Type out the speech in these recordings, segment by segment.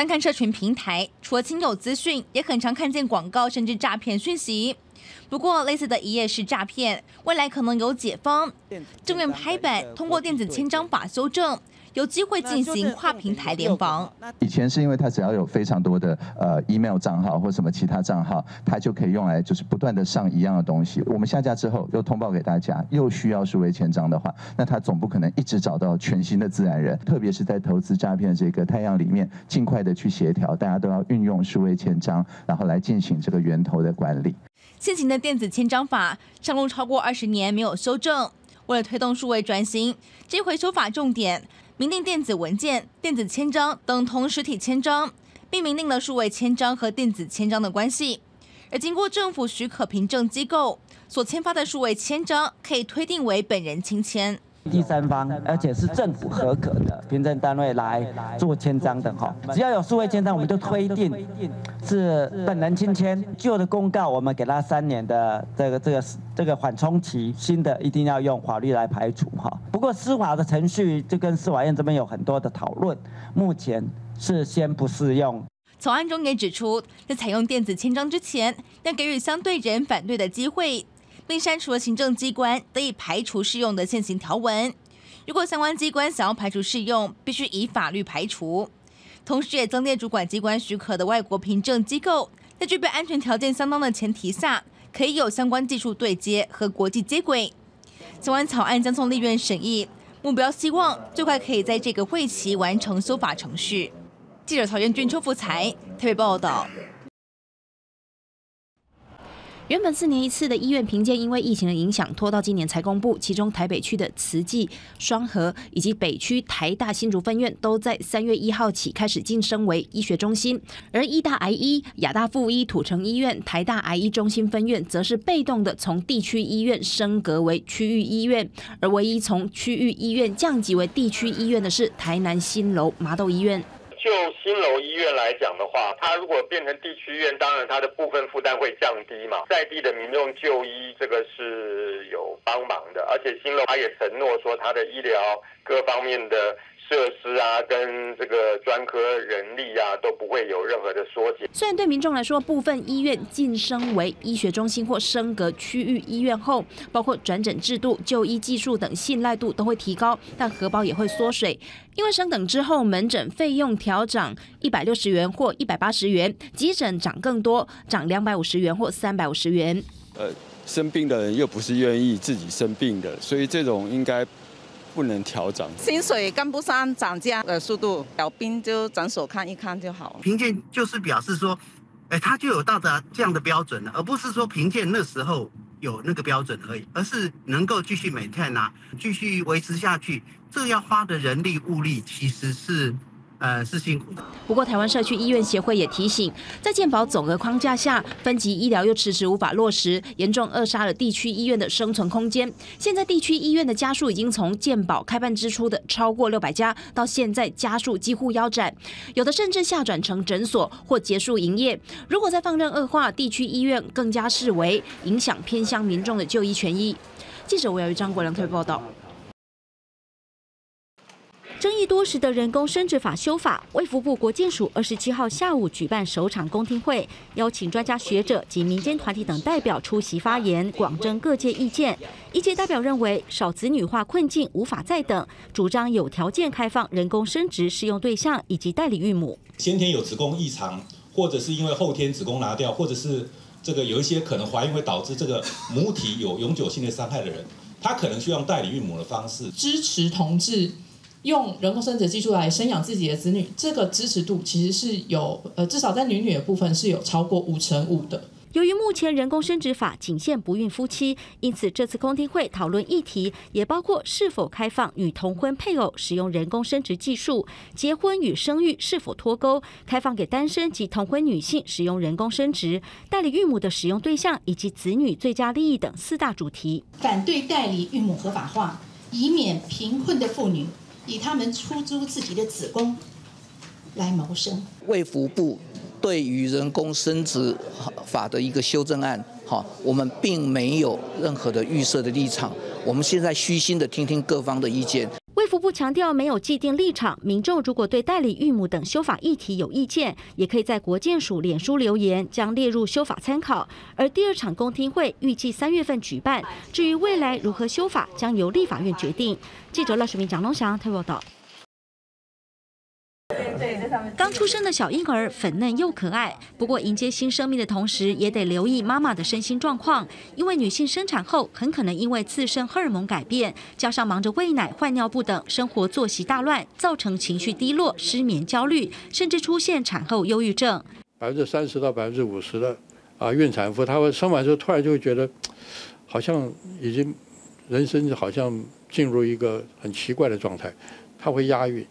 翻看社群平台，除了亲友资讯，也很常看见广告甚至诈骗讯息。不过，类似的一页式诈骗，未来可能有解方。正院拍板通过电子签章法修正。有机会进行跨平台联防。以前是因为他只要有非常多的呃 email 账号或什么其他账号，他就可以用来就是不断的上一样的东西。我们下架之后又通报给大家，又需要数位签章的话，那他总不可能一直找到全新的自然人。特别是在投资诈骗这个太阳里面，尽快的去协调，大家都要运用数位签章，然后来进行这个源头的管理。现行的电子签章法上路超过二十年没有修正，为了推动数位转型，这回修法重点。明定电子文件、电子签章等同实体签章，并明定了数位签章和电子签章的关系。而经过政府许可凭证机构所签发的数位签章，可以推定为本人亲签。第三方，而且是政府合格的凭证单位来做签章的哈，只要有数位签章，我们就推定是本人亲签。旧的公告我们给他三年的这个这个这个缓冲期，新的一定要用法律来排除哈。不过司法的程序就跟司法院这边有很多的讨论，目前是先不适用。草案中也指出，在采用电子签章之前，要给予相对人反对的机会。并删除了行政机关得以排除适用的现行条文。如果相关机关想要排除适用，必须以法律排除。同时，也增列主管机关许可的外国凭证机构，在具备安全条件相当的前提下，可以有相关技术对接和国际接轨。相关草案将从立院审议，目标希望最快可以在这个会期完成修法程序。记者曹元俊、邱福才特别报道。原本四年一次的医院评鉴，因为疫情的影响，拖到今年才公布。其中台北区的慈济、双河以及北区台大新竹分院，都在三月一号起开始晋升为医学中心。而医大癌医、亚大附医、土城医院、台大癌医中心分院，则是被动的从地区医院升格为区域医院。而唯一从区域医院降级为地区医院的是台南新楼麻豆医院。新楼医院来讲的话，它如果变成地区医院，当然它的部分负担会降低嘛，在地的民众就医，这个是有帮忙的，而且新楼它也承诺说它的医疗各方面的。设施啊，跟这个专科人力啊，都不会有任何的缩减。虽然对民众来说，部分医院晋升为医学中心或升格区域医院后，包括转诊制度、就医技术等信赖度都会提高，但荷包也会缩水，因为升等之后门诊费用调涨一百六十元或一百八十元，急诊涨更多，涨两百五十元或三百五十元。呃，生病的人又不是愿意自己生病的，所以这种应该。不能调整，薪水跟不上涨价的速度，小兵就诊所看一看就好。评鉴就是表示说，哎，他就有到达这样的标准了，而不是说评鉴那时候有那个标准而已，而是能够继续每天拿，继续维持下去，这要花的人力物力其实是。呃，是辛苦的。不过，台湾社区医院协会也提醒，在健保总额框架下，分级医疗又迟迟无法落实，严重扼杀了地区医院的生存空间。现在，地区医院的家数已经从健保开办之初的超过六百家，到现在家数几乎腰斩，有的甚至下转成诊所或结束营业。如果再放任恶化，地区医院更加视为影响偏乡民众的就医权益。记者吴瑶与张国良特别报道。争议多时的人工生殖法修法，卫福部国建署二十七号下午举办首场公听会，邀请专家学者及民间团体等代表出席发言，广征各界意见。一界代表认为，少子女化困境无法再等，主张有条件开放人工生殖适用对象以及代理孕母。先天有子宫异常，或者是因为后天子宫拿掉，或者是这个有一些可能怀孕会导致这个母体有永久性的伤害的人，他可能需要用代理孕母的方式支持同志。用人工生殖技术来生养自己的子女，这个支持度其实是有，呃，至少在女女的部分是有超过五成五的。由于目前人工生殖法仅限不孕夫妻，因此这次公听会讨论议题也包括是否开放与同婚配偶使用人工生殖技术，结婚与生育是否脱钩，开放给单身及同婚女性使用人工生殖，代理孕母的使用对象以及子女最佳利益等四大主题。反对代理孕母合法化，以免贫困的妇女。以他们出租自己的子宫来谋生。卫福部对于人工生殖法的一个修正案，哈，我们并没有任何的预设的立场。我们现在虚心的听听各方的意见。卫福部强调没有既定立场，民众如果对代理育母等修法议题有意见，也可以在国建署脸书留言，将列入修法参考。而第二场公听会预计三月份举办，至于未来如何修法，将由立法院决定。记者赖水明、蒋龙祥台报道。刚出生的小婴儿粉嫩又可爱，不过迎接新生命的同时，也得留意妈妈的身心状况，因为女性生产后很可能因为自身荷尔蒙改变，加上忙着喂奶、换尿布等，生活作息大乱，造成情绪低落、失眠、焦虑，甚至出现产后忧郁症。百分之三十到百分之五十的啊孕产妇，她会生完之后突然就会觉得，好像已经人生好像进入一个很奇怪的状态，她会压抑。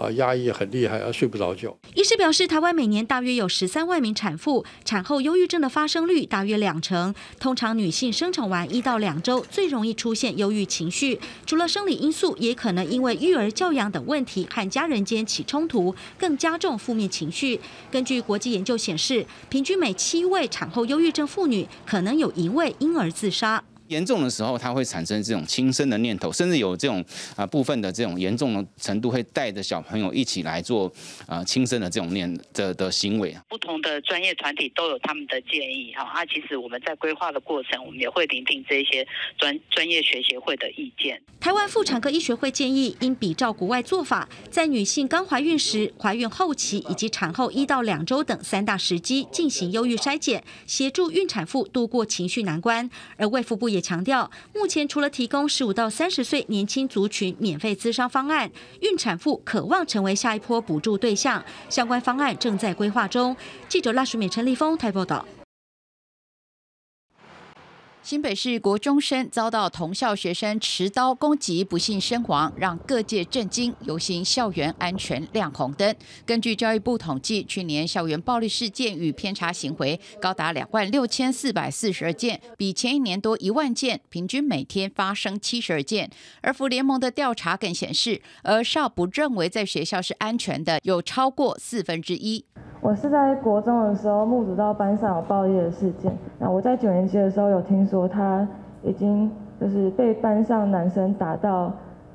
啊，压抑很厉害，而睡不着觉。医师表示，台湾每年大约有十三万名产妇产后忧郁症的发生率大约两成。通常女性生产完一到两周最容易出现忧郁情绪，除了生理因素，也可能因为育儿教养等问题和家人间起冲突，更加重负面情绪。根据国际研究显示，平均每七位产后忧郁症妇女可能有一位因而自杀。严重的时候，他会产生这种轻生的念头，甚至有这种啊部分的这种严重的程度，会带着小朋友一起来做啊轻生的这种念的的行为。不同的专业团体都有他们的建议哈，啊，其实我们在规划的过程，我们也会聆听这些专专业学协会的意见。台湾妇产科医学会建议，应比照国外做法，在女性刚怀孕时、怀孕后期以及产后一到两周等三大时机进行忧郁筛检，协助孕产妇度过情绪难关。而卫福部也强调，目前除了提供十五到三十岁年轻族群免费咨商方案，孕产妇渴望成为下一波补助对象，相关方案正在规划中。记者拉淑美、陈立峰台报道。新北市国中生遭到同校学生持刀攻击，不幸身亡，让各界震惊。游行校园安全亮红灯。根据教育部统计，去年校园暴力事件与偏差行为高达两万六千四百四十二件，比前一年多一万件，平均每天发生七十二件。而福联盟的调查更显示，而少不认为在学校是安全的，有超过四分之一。我是在国中的时候目睹到班上有暴力的事件。那我在九年级的时候有听说他已经就是被班上男生打到。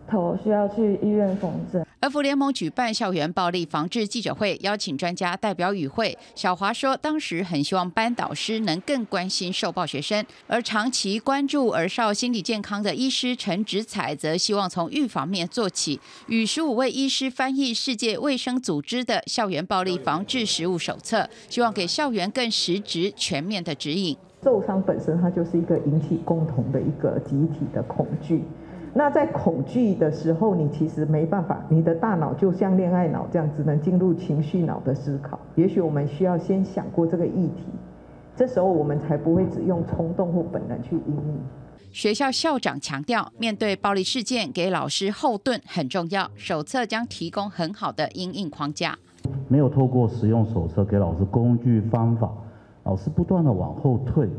头需要去医院缝针。而福联盟举办校园暴力防治记者会，邀请专家代表与会。小华说，当时很希望班导师能更关心受暴学生，而长期关注儿少心理健康的医师陈植彩则希望从预防面做起，与十五位医师翻译世界卫生组织的校园暴力防治实务手册，希望给校园更实质、全面的指引。受伤本身它就是一个引起共同的一个集体的恐惧。那在恐惧的时候，你其实没办法，你的大脑就像恋爱脑这样，只能进入情绪脑的思考。也许我们需要先想过这个议题，这时候我们才不会只用冲动或本能去应对。学校校长强调，面对暴力事件，给老师后盾很重要。手册将提供很好的应应框架。没有透过使用手册给老师工具方法，老师不断的往后退，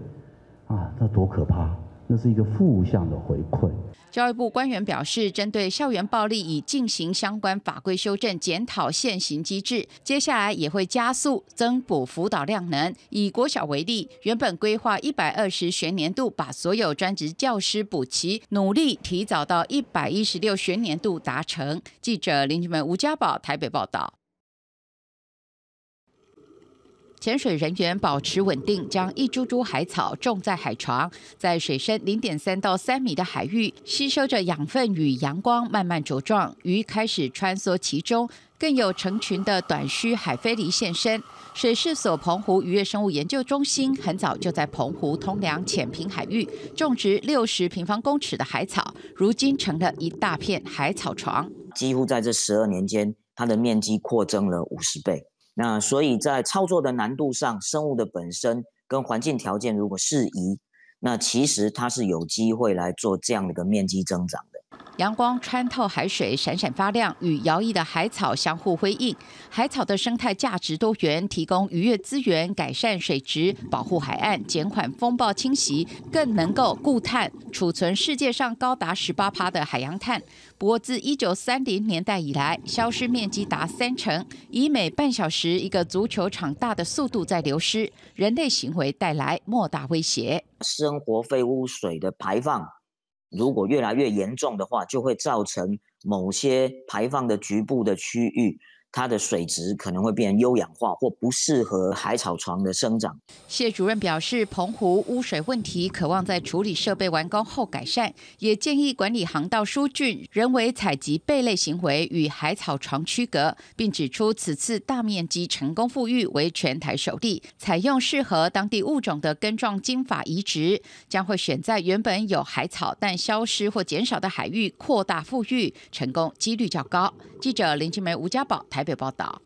啊，那多可怕！那是一个负向的回馈。教育部官员表示，针对校园暴力已进行相关法规修正，检讨现行机制。接下来也会加速增补辅导量能。以国小为例，原本规划一百二十学年度把所有专职教师补齐，努力提早到一百一十六学年度达成。记者林俊文、吴家宝台北报道。潜水人员保持稳定，将一株株海草种在海床，在水深零点三到三米的海域，吸收着养分与阳光，慢慢茁壮。鱼开始穿梭其中，更有成群的短须海飞离现身。水事所澎湖渔业生物研究中心很早就在澎湖通良浅平海域种植六十平方公尺的海草，如今成了一大片海草床。几乎在这十二年间，它的面积扩增了五十倍。那所以在操作的难度上，生物的本身跟环境条件如果适宜，那其实它是有机会来做这样的一个面积增长的。阳光穿透海水，闪闪发亮，与摇曳的海草相互辉映。海草的生态价值多元，提供渔业资源，改善水质，保护海岸，减缓风暴侵袭，更能够固碳，储存世界上高达十八趴的海洋碳。不过，自一九三零年代以来，消失面积达三成，以每半小时一个足球场大的速度在流失，人类行为带来莫大威胁。生活废污水的排放。如果越来越严重的话，就会造成某些排放的局部的区域。它的水质可能会变优氧化或不适合海草床的生长。谢主任表示，澎湖污水问题渴望在处理设备完工后改善，也建议管理航道疏浚，人为采集贝类行为与海草床区隔，并指出此次大面积成功复育为全台首例，采用适合当地物种的根状茎法移植，将会选在原本有海草但消失或减少的海域扩大复育，成功几率较高。记者林清梅、吴家宝台。报道。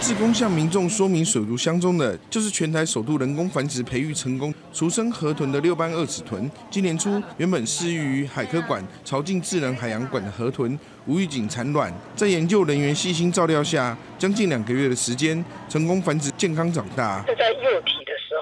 志工向民众说明水族箱中的就是全台首度人工繁殖培育成功出生河豚的六斑二齿豚。今年初，原本适育于海科馆朝进智能海洋馆的河豚无预警产卵，在研究人员细心照料下，将近两个月的时间，成功繁殖健康长大。在幼体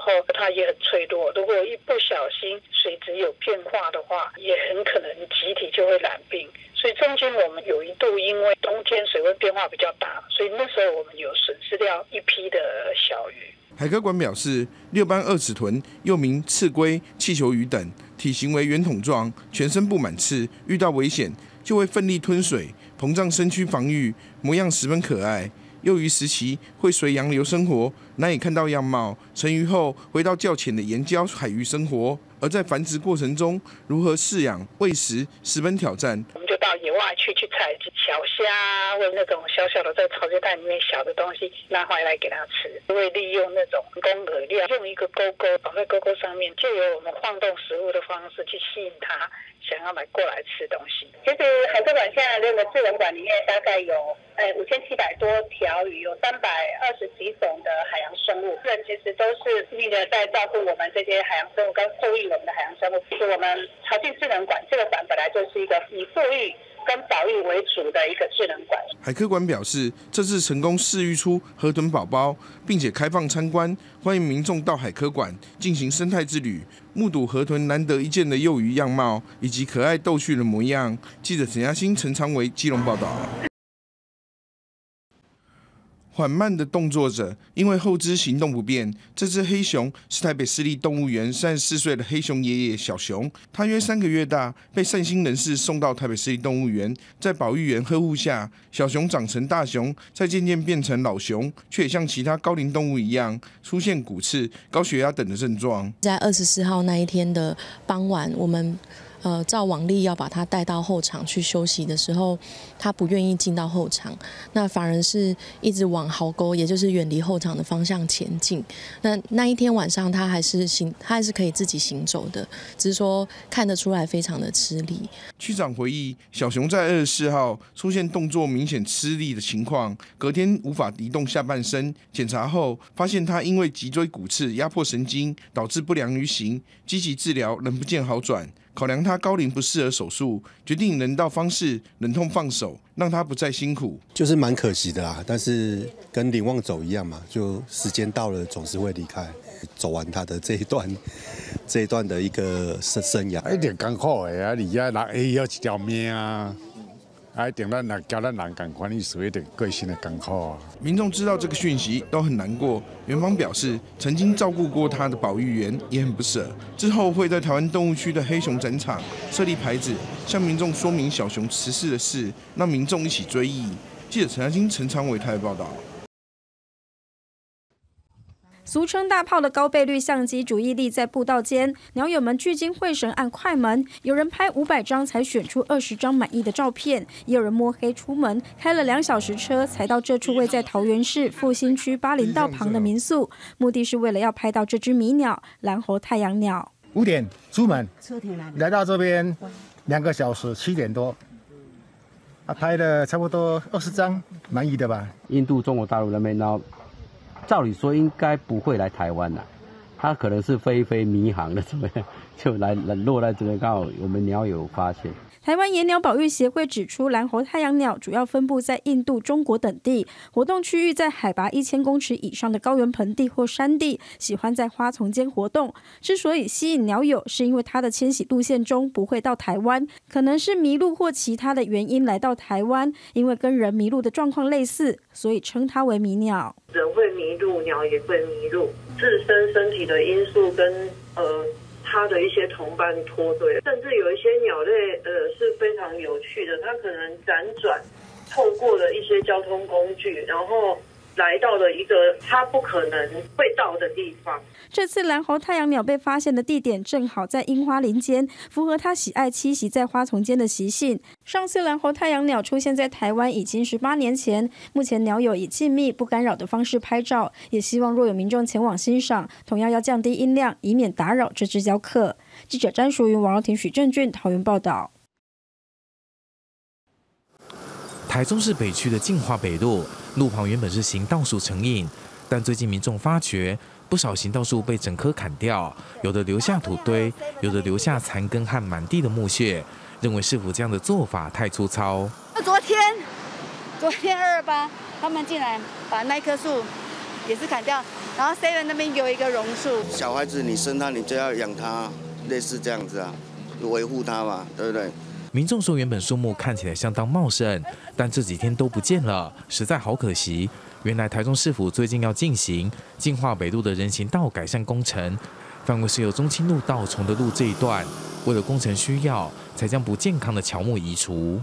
候，它也很脆弱，如果一不小心水质有变化的话，也很可能集体就会染病。所以中间我们有一度因为冬天水温变化比较大，所以那时候我们有损失掉一批的小鱼。海科馆表示，六斑二齿豚又名刺龟、气球鱼等，体型为圆筒状，全身布满刺，遇到危险就会奋力吞水，膨胀身躯防御，模样十分可爱。幼鱼时期会随洋流生活，难以看到样貌。成鱼后回到较浅的岩礁海域生活，而在繁殖过程中如何饲养、喂食，十分挑战。我们就到野外去去采小虾，或者那种小小的在潮间带里面小的东西拿回来给它吃。会利用那种工饵料，用一个钩钩绑在钩钩上面，就由我们晃动食物的方式去吸引它，想要来过来吃东西。其实海科馆现在那个智能馆里面大概有呃五千七百多条鱼，有三百二十几种的海洋生物。人其实都是那个在照顾我们这些海洋生物，跟富裕我们的海洋生物。其实我们潮境智能馆这个馆本来就是一个以富裕。跟保育为主的一个智能馆。海科馆表示，这次成功饲育出河豚宝宝，并且开放参观，欢迎民众到海科馆进行生态之旅，目睹河豚难得一见的幼鱼样貌以及可爱逗趣的模样。记者陈嘉欣、陈昌维基隆报道。缓慢的动作着，因为后肢行动不便。这只黑熊是台北市立动物园三十四岁的黑熊爷爷小熊，它约三个月大，被善心人士送到台北市立动物园，在保育员呵护下，小熊长成大熊，再渐渐变成老熊，却也像其他高龄动物一样，出现骨刺、高血压等的症状。在二十四号那一天的傍晚，我们。呃，赵王丽要把他带到后场去休息的时候，他不愿意进到后场，那反而是一直往壕沟，也就是远离后场的方向前进。那那一天晚上，他还是行，他还是可以自己行走的，只是说看得出来非常的吃力。区长回忆，小熊在二十四号出现动作明显吃力的情况，隔天无法移动下半身，检查后发现他因为脊椎骨刺压迫神经，导致不良于行，积极治疗仍不见好转。考量他高龄不适合手术，决定人道方式忍痛放手，让他不再辛苦。就是蛮可惜的啦，但是跟林旺走一样嘛，就时间到了总是会离开，走完他的这一段，这一段的一个生生涯。一点艰苦的啊，你一条命啊。哎，点咱来教咱人赶快意思一点个性的艰苦啊！民众知道这个讯息都很难过。园方表示，曾经照顾过他的保育员也很不舍。之后会在台湾动物区的黑熊展场设立牌子，向民众说明小熊辞世的事，让民众一起追忆。记者陈嘉欣、陈昌伟台报道。俗称大炮的高倍率相机，主意力在步道间，鸟友们聚精会神按快门。有人拍五百张才选出二十张满意的照片，也有人摸黑出门，开了两小时车才到这处位在桃园市复兴区巴林道旁的民宿，目的是为了要拍到这只迷鸟——蓝喉太阳鸟。五点出门，来到这边两个小时，七点多，啊，拍了差不多二十张，满意的吧？印度、中国大陆那边呢？照理说应该不会来台湾的，他可能是飞飞迷航的，怎么样？就来来落在这边，刚好我们鸟友发现。台湾野鸟保育协会指出，蓝喉太阳鸟主要分布在印度、中国等地，活动区域在海拔一千公尺以上的高原盆地或山地，喜欢在花丛间活动。之所以吸引鸟友，是因为它的迁徙路线中不会到台湾，可能是迷路或其他的原因来到台湾。因为跟人迷路的状况类似，所以称它为迷鸟。人会迷路，鸟也会迷路，自身身体的因素跟呃。它的一些同伴脱队，甚至有一些鸟类，呃，是非常有趣的。它可能辗转透过了一些交通工具，然后。来到了一个它不可能会到的地方。这次蓝喉太阳鸟被发现的地点正好在樱花林间，符合它喜爱栖息在花丛间的习性。上次蓝喉太阳鸟出现在台湾已经十八年前，目前鸟友以静谧不干扰的方式拍照，也希望若有民众前往欣赏，同样要降低音量，以免打扰这只雕客。记者詹淑云、王若婷、许正俊桃园报道。台中市北区的进化北路路旁原本是行道树成荫，但最近民众发觉不少行道树被整棵砍掉，有的留下土堆，有的留下残根和满地的木屑，认为市府这样的做法太粗糙。昨天，昨天二二八他们进来把那棵树也是砍掉，然后 seven 那边有一个榕树。小孩子你生他，你就要养他，类似这样子啊，维护他嘛，对不对？民众说，原本树木看起来相当茂盛，但这几天都不见了，实在好可惜。原来台中市府最近要进行进化北路的人行道改善工程，范围是由中清路到崇德路这一段，为了工程需要，才将不健康的乔木移除。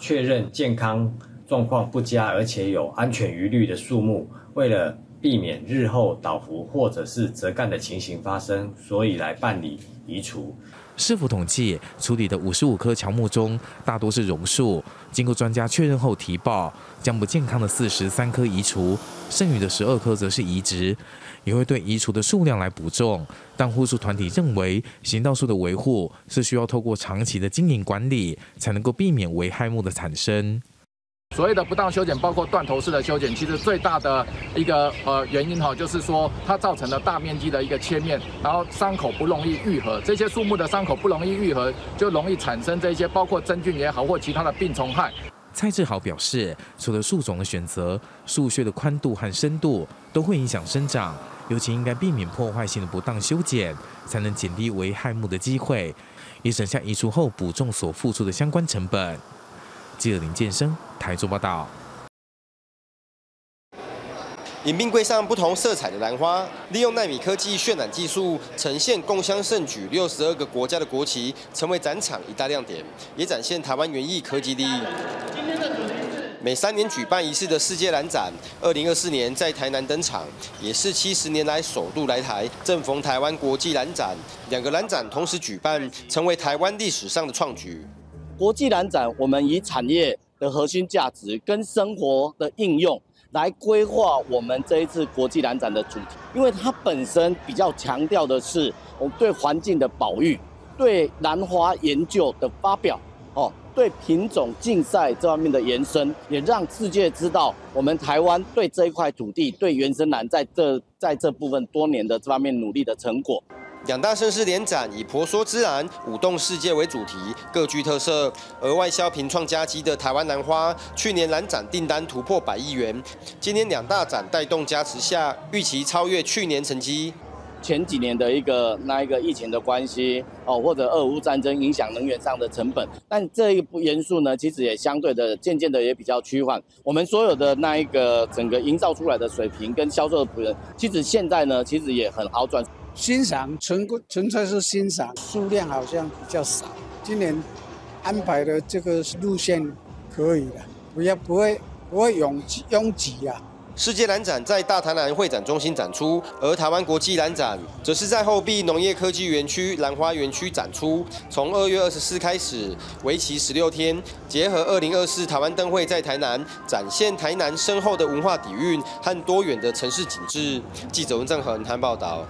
确认健康状况不佳而且有安全疑虑的树木，为了避免日后倒伏或者是折干的情形发生，所以来办理移除。市府统计处理的五十五棵乔木中，大多是榕树。经过专家确认后提报，将不健康的四十三棵移除，剩余的十二棵则是移植，也会对移除的数量来补种。但护树团体认为，行道树的维护是需要透过长期的经营管理，才能够避免危害木的产生。所谓的不当修剪，包括断头式的修剪，其实最大的一个呃原因哈，就是说它造成了大面积的一个切面，然后伤口不容易愈合。这些树木的伤口不容易愈合，就容易产生这些包括真菌也好或其他的病虫害。蔡志豪表示，除了树种的选择，树穴的宽度和深度都会影响生长，尤其应该避免破坏性的不当修剪，才能减低危害木的机会，也省下移除后补种所付出的相关成本。记者林建生台中报道。迎宾柜上不同色彩的兰花，利用纳米科技渲染技术，呈现共襄盛举六十二个国家的国旗，成为展场一大亮点，也展现台湾园艺科技力。每三年举办一次的世界兰展，二零二四年在台南登场，也是七十年来首度来台。正逢台湾国际兰展，两个兰展同时举办，成为台湾历史上的创举。国际蓝展，我们以产业的核心价值跟生活的应用来规划我们这一次国际蓝展的主题，因为它本身比较强调的是我们对环境的保育、对兰花研究的发表，哦，对品种竞赛这方面的延伸，也让世界知道我们台湾对这一块土地、对原生兰在这在这部分多年的这方面努力的成果。两大盛事联展以婆娑之兰、舞动世界为主题，各具特色。而外销平创佳绩的台湾兰花，去年兰展订单突破百亿元，今年两大展带动加持下，预期超越去年成绩。前几年的一个那一个疫情的关系哦，或者俄乌战争影响能源上的成本，但这一部元素呢，其实也相对的渐渐的也比较趋缓。我们所有的那一个整个营造出来的水平跟销售的普人，其实现在呢，其实也很好转。欣赏纯纯粹是欣赏，数量好像比较少。今年安排的这个路线可以的，不要不会不会拥挤拥挤啊。世界蓝展在大台南会展中心展出，而台湾国际蓝展则是在后壁农业科技园区兰花园区展出。从二月二十四开始，为期十六天，结合二零二四台湾灯会在台南，展现台南深厚的文化底蕴和多元的城市景致。记者文正恒谈报道。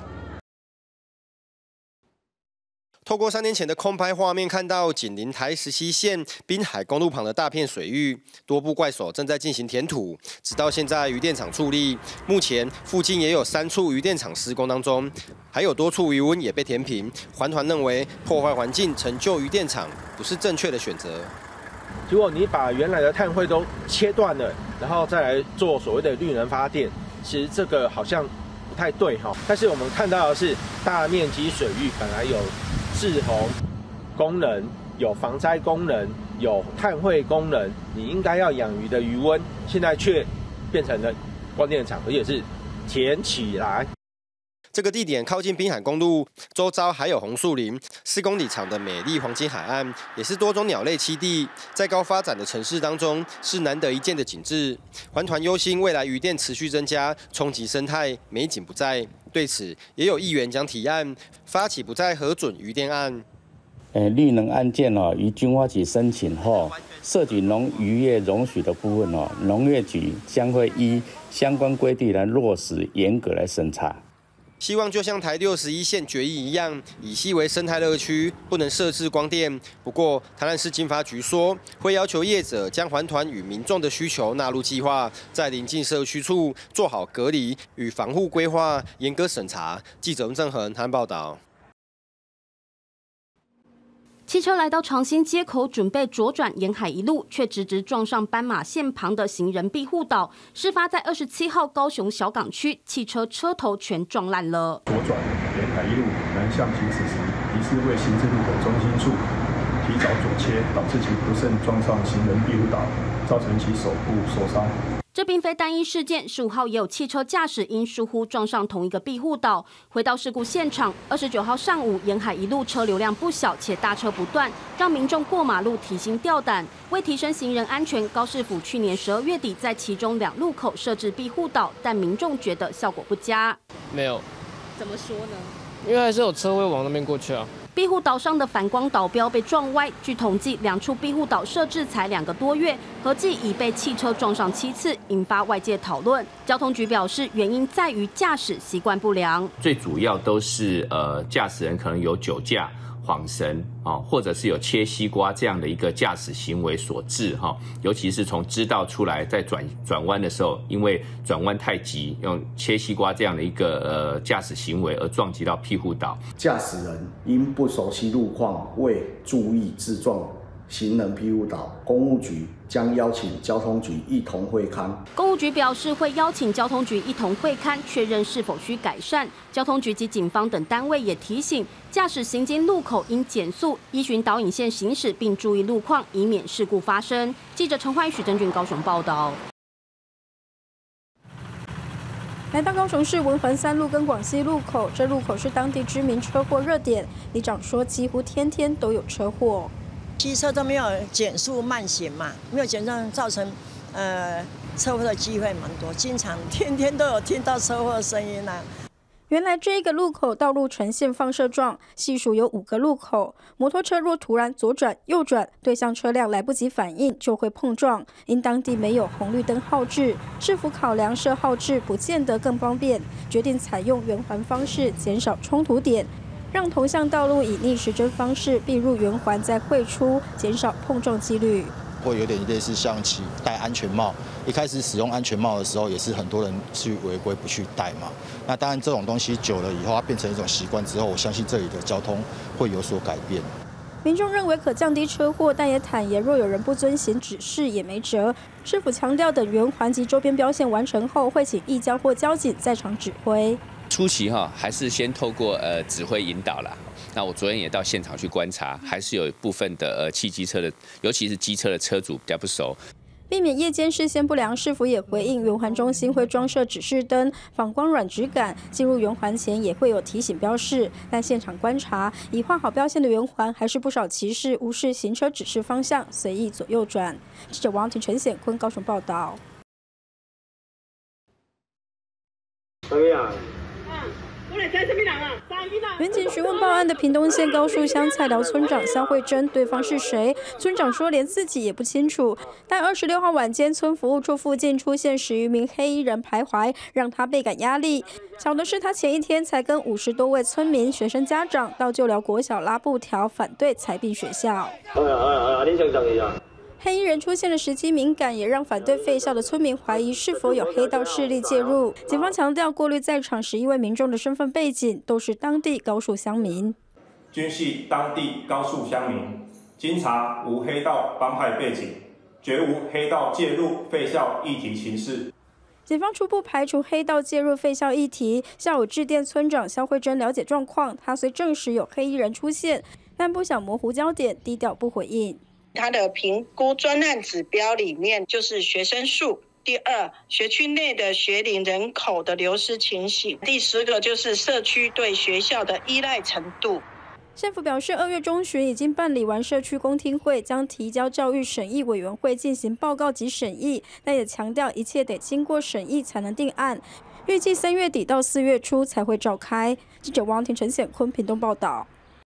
透过三年前的空拍画面，看到紧邻台十七线滨海公路旁的大片水域，多部怪手正在进行填土。直到现在，渔电厂矗立，目前附近也有三处渔电厂施工当中，还有多处鱼温也被填平。环团认为，破坏环境、成就鱼电厂不是正确的选择。如果你把原来的碳汇都切断了，然后再来做所谓的绿能发电，其实这个好像不太对哈。但是我们看到的是，大面积水域本来有。滞洪功能有防灾功能有碳汇功能，你应该要养鱼的鱼温，现在却变成了光电厂，而且是填起来。这个地点靠近滨海公路，周遭还有红树林，四公里长的美丽黄金海岸，也是多种鸟类栖地，在高发展的城市当中是难得一见的景致。环团忧心未来鱼电持续增加，冲击生态，美景不在。对此，也有议员将提案发起不再核准渔电案。呃，绿能案件哦，于军发局申请后，涉及农渔业容许的部分哦，农业局将会依相关规定来落实，严格来审查。希望就像台六十一线决议一样，以西为生态乐区，不能设置光电。不过，台南市经发局说，会要求业者将环团与民众的需求纳入计划，在临近社区处做好隔离与防护规划，严格审查。记者郑恒台报道。汽车来到长兴街口，准备左转沿海一路，却直直撞上斑马线旁的行人庇护岛。事发在二十七号高雄小港区，汽车车头全撞烂了。左转沿海一路南向行驶时，疑似为行至路口中心处提早左切，导致其不慎撞上行人庇护岛，造成其手部受伤。这并非单一事件，十五号也有汽车驾驶因疏忽撞上同一个庇护岛。回到事故现场，二十九号上午，沿海一路车流量不小，且大车不断，让民众过马路提心吊胆。为提升行人安全，高市府去年十二月底在其中两路口设置庇护岛，但民众觉得效果不佳。没有，怎么说呢？因为还是有车会往那边过去啊。庇护岛上的反光导标被撞歪。据统计，两处庇护岛设置才两个多月，合计已被汽车撞上七次，引发外界讨论。交通局表示，原因在于驾驶习惯不良。最主要都是呃，驾驶人可能有酒驾。晃神啊，或者是有切西瓜这样的一个驾驶行为所致哈，尤其是从知道出来在转转弯的时候，因为转弯太急，用切西瓜这样的一个呃驾驶行为而撞击到庇护岛。驾驶人因不熟悉路况未注意自撞。行人庇护岛公务局将邀请交通局一同会勘。公务局表示会邀请交通局一同会勘，确认是否需改善。交通局及警方等单位也提醒，驾驶行经路口应减速，依循导引线行驶，并注意路况，以免事故发生。记者陈焕宇、许正俊高雄报道。来到高雄市文环三路跟广西路口，这路口是当地知名车祸热点。里长说，几乎天天都有车祸。机车都没有减速慢行嘛，没有减速造成呃车祸的机会蛮多，经常天天都有听到车祸声音呢。原来这个路口道路呈现放射状，系数有五个路口，摩托车若突然左转右转，对向车辆来不及反应就会碰撞。因当地没有红绿灯号志，是否考量设号志不见得更方便，决定采用圆环方式减少冲突点。让同向道路以逆时针方式并入圆环再汇出，减少碰撞几率。会有点类似像骑戴安全帽，一开始使用安全帽的时候，也是很多人去违规不去戴嘛。那当然这种东西久了以后，它变成一种习惯之后，我相信这里的交通会有所改变。民众认为可降低车祸，但也坦言若有人不遵行指示也没辙。市府强调，等圆环及周边标线完成后，会请义交或交警在场指挥。初期哈，还是先透过呃指挥引导啦。那我昨天也到现场去观察，还是有一部分的呃汽机车的，尤其是机车的车主比较不熟。避免夜间视线不良，是否也回应圆环中心会装设指示灯、反光软质感，进入圆环前也会有提醒标示。但现场观察，已画好标线的圆环，还是不少骑士无视行车指示方向，随意左右转。记者王庭陈显坤高雄报道。怎么样？民警询问报案的屏东县高树乡菜寮村长肖慧珍，对方是谁？村长说连自己也不清楚。但二十六号晚间，村服务处附近出现十余名黑衣人徘徊，让他倍感压力。巧的是，他前一天才跟五十多位村民、学生家长到旧寮国小拉布条，反对裁并学校。黑衣人出现的时机敏感，也让反对废校的村民怀疑是否有黑道势力介入。警方强调，过滤在场十一位民众的身份背景都是当地高树乡民，均系当地高树乡民，经查无黑道帮派背景，绝无黑道介入废校议题形势。警方初步排除黑道介入废校议题。下午致电村长肖慧珍了解状况，他虽证实有黑衣人出现，但不想模糊焦点，低调不回应。他的评估专案指标里面就是学生数，第二学区内的学龄人口的流失情形，第十个就是社区对学校的依赖程度。县府表示，二月中旬已经办理完社区公听会，将提交教育审议委员会进行报告及审议，但也强调一切得经过审议才能定案，预计三月底到四月初才会召开。记者王庭陈显坤屏东报道。